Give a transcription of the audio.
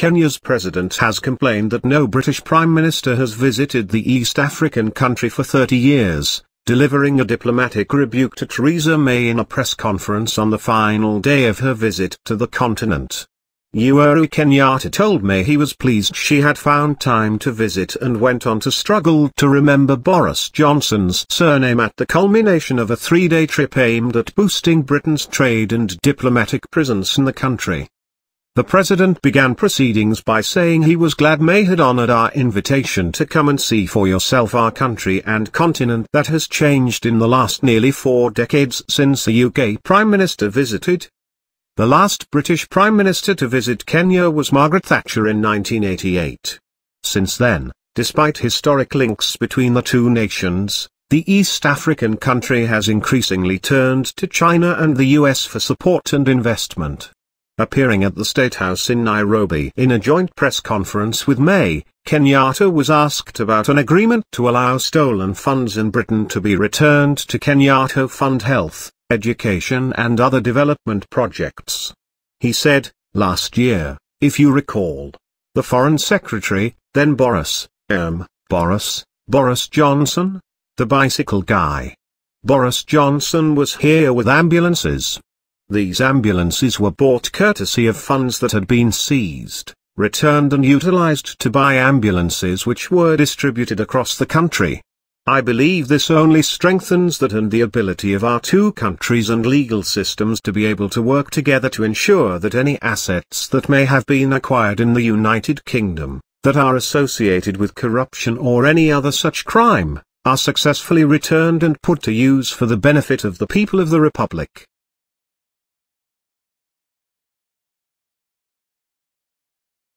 Kenya's president has complained that no British Prime Minister has visited the East African country for 30 years, delivering a diplomatic rebuke to Theresa May in a press conference on the final day of her visit to the continent. Uhuru Kenyatta told May he was pleased she had found time to visit and went on to struggle to remember Boris Johnson's surname at the culmination of a three-day trip aimed at boosting Britain's trade and diplomatic presence in the country. The president began proceedings by saying he was glad May had honored our invitation to come and see for yourself our country and continent that has changed in the last nearly four decades since the UK Prime Minister visited. The last British Prime Minister to visit Kenya was Margaret Thatcher in 1988. Since then, despite historic links between the two nations, the East African country has increasingly turned to China and the US for support and investment. Appearing at the State House in Nairobi in a joint press conference with May, Kenyatta was asked about an agreement to allow stolen funds in Britain to be returned to Kenya to fund Health, Education and other development projects. He said, last year, if you recall, the Foreign Secretary, then Boris, M. Boris, Boris Johnson, the bicycle guy. Boris Johnson was here with ambulances, these ambulances were bought courtesy of funds that had been seized, returned and utilized to buy ambulances which were distributed across the country. I believe this only strengthens that and the ability of our two countries and legal systems to be able to work together to ensure that any assets that may have been acquired in the United Kingdom, that are associated with corruption or any other such crime, are successfully returned and put to use for the benefit of the people of the Republic.